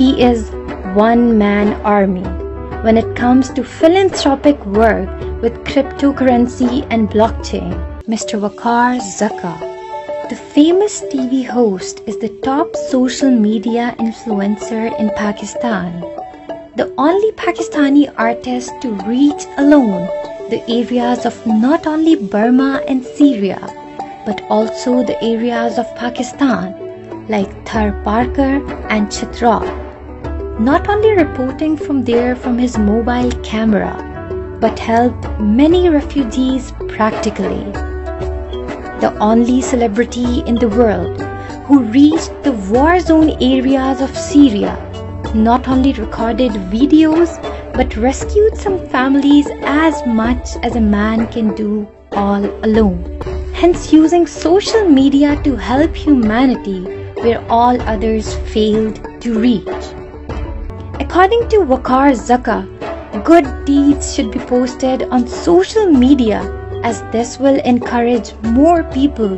He is one man army when it comes to philanthropic work with cryptocurrency and blockchain. Mr. Waqar Zaka. The famous TV host is the top social media influencer in Pakistan. The only Pakistani artist to reach alone the areas of not only Burma and Syria, but also the areas of Pakistan like Thar Parker and Chitral. Not only reporting from there from his mobile camera, but helped many refugees practically. The only celebrity in the world who reached the war zone areas of Syria not only recorded videos but rescued some families as much as a man can do all alone. Hence, using social media to help humanity where all others failed to reach. According to Waqar Zaka, good deeds should be posted on social media as this will encourage more people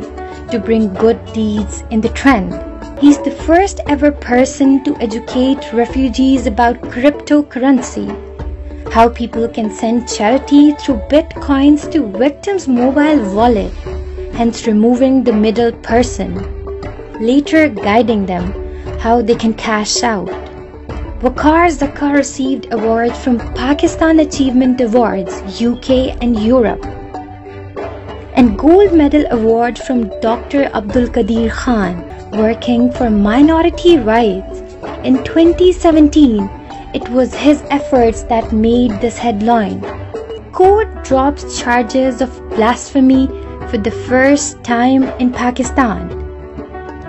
to bring good deeds in the trend. He's the first ever person to educate refugees about cryptocurrency, how people can send charity through bitcoins to victims' mobile wallet, hence removing the middle person, later guiding them how they can cash out. Waqar Zaka received awards from Pakistan Achievement Awards, UK and Europe, and gold medal award from Dr. Abdul Qadir Khan, working for minority rights. In 2017, it was his efforts that made this headline. Court drops charges of blasphemy for the first time in Pakistan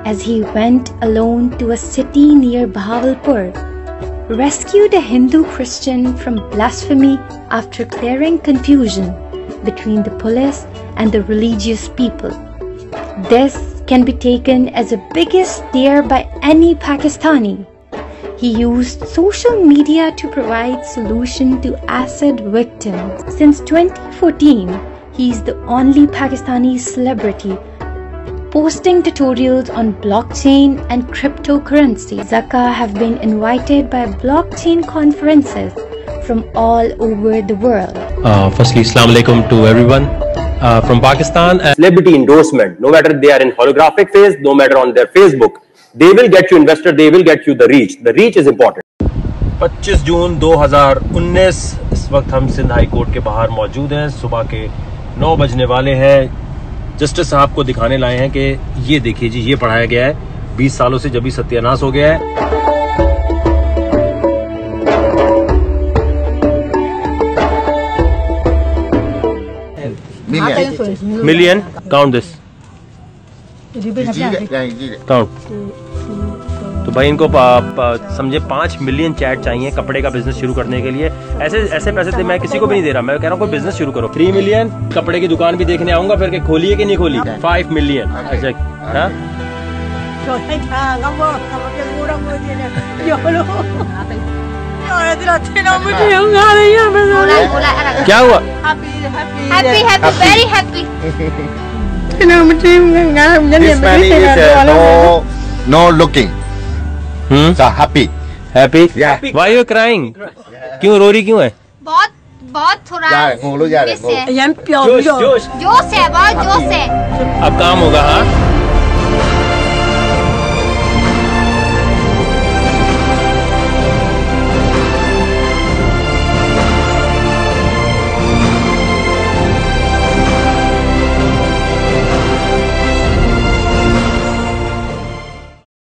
as he went alone to a city near Bahawalpur, rescued a Hindu Christian from blasphemy after clearing confusion between the police and the religious people. This can be taken as the biggest dare by any Pakistani. He used social media to provide solution to acid victims. Since 2014, he is the only Pakistani celebrity posting tutorials on blockchain and cryptocurrency. Zaka have been invited by blockchain conferences from all over the world. Uh, firstly, Assalamu alaikum to everyone uh, from Pakistan. And celebrity endorsement, no matter they are in holographic phase, no matter on their Facebook, they will get you investor, they will get you the reach. The reach is important. 25 जून 2019 इस वक्त हम Sindh high court के बाहर मौजूद हैं सुबह के 9 बजने वाले हैं जस्टिस साहब को दिखाने लाए हैं कि ये देखिए जी ये पढ़ाया गया है। 20 सालों से जब भी सत्यानाश हो गया है। Million. Million. Count this. Count. तो भाई इनको समझे पाँच मिलियन चैट चाहिए कपड़े का बिज़नेस शुरू करने के लिए। ऐसे ऐसे पैसे थे मैं किसी को भी नहीं दे रहा। मैं कह रहा हूँ कोई बिज़नेस शुरू करो। थ्री मिलियन कपड़े की दुकान भी देखने आऊँगा फिर खोली? है? कि नहीं खोली फाइव मिलियन अच्छा क्या हुआ? Happy happy happy hmm? so क्यों रो रही क्यों है? बहुत बहुत थोड़ा जा जा रहे, जोश, जोश, जोश है बहुत जोश है। अब काम होगा हाँ?